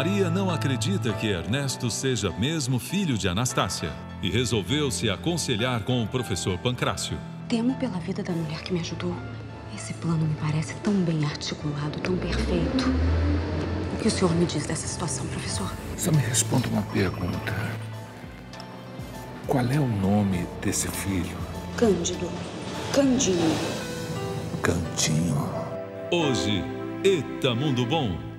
Maria não acredita que Ernesto seja mesmo filho de Anastácia e resolveu se aconselhar com o professor Pancrácio. Temo pela vida da mulher que me ajudou. Esse plano me parece tão bem articulado, tão perfeito. O que o senhor me diz dessa situação, professor? Só me responda uma pergunta. Qual é o nome desse filho? Cândido. Candinho. Cantinho. Hoje, Eta Mundo Bom.